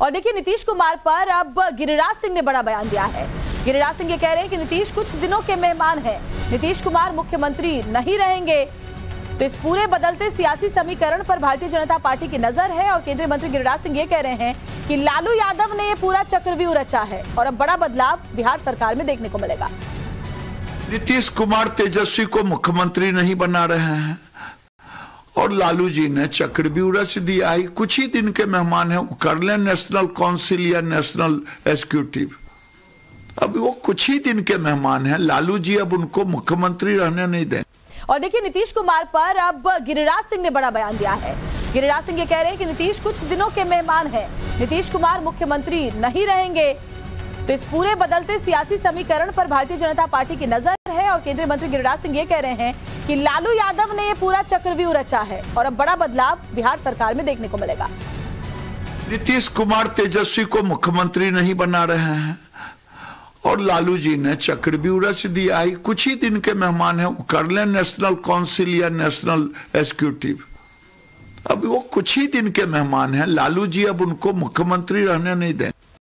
और देखिए, नीतीश कुमार पर अब गिरिराज सिंह ने बड़ा बयान दिया है। गिरिराज सिंह ये कह रहे हैं कि नीतीश कुछ दिनों के मेहमान हैं। नीतीश कुमार मुख्यमंत्री नहीं रहेंगे। तो इस पूरे बदलते सियासी समीकरण पर भारतीय जनता पार्टी की नज़र है और केंद्रीय मंत्री गिरिराज सिंह ये कह रहे हैं कि लालू यादव ने ये पूरा चक्रव्यूह रचा है और अब बड़ा बदलाव बिहार सरकार में देखने को मिलेगा। नीतीश कुमार तेजस्वी को मुख्यमंत्री नहीं बना रहे हैं। और लालू जी ने चक्रव्यूह रच दिया है। कुछ ही दिन के मेहमान हैं कर लें नेशनल काउंसिल या नेशनल एग्जीक्यूटिव। अब वो कुछ ही दिन के मेहमान हैं, लालू जी अब उनको मुख्यमंत्री रहने नहीं दें। और देखिए, नीतीश कुमार पर अब गिरिराज सिंह ने बड़ा बयान दिया है। गिरिराज सिंह ये कह रहे हैं कि नीतीश कुछ दिनों के मेहमान हैं। नीतीश कुमार मुख्यमंत्री नहीं रहेंगे। तो इस पूरे बदलते सियासी समीकरण पर भारतीय जनता पार्टी की नज़र है और केंद्रीय मंत्री गिरिराज सिंह ये कह रहे हैं कि लालू यादव ने ये पूरा चक्रव्यूह रचा है और अब बड़ा बदलाव बिहार सरकार में देखने को मिलेगा। नीतीश कुमार तेजस्वी को मुख्यमंत्री नहीं बना रहे हैं और लालू जी ने चक्रव्यूह रच दिया है। कुछ ही दिन के मेहमान हैं कर लें नेशनल काउंसिल या नेशनल एग्जीक्यूटिव। अब वो कुछ ही दिन के मेहमान हैं, लालू जी अब उनको मुख्यमंत्री रहने नहीं दें।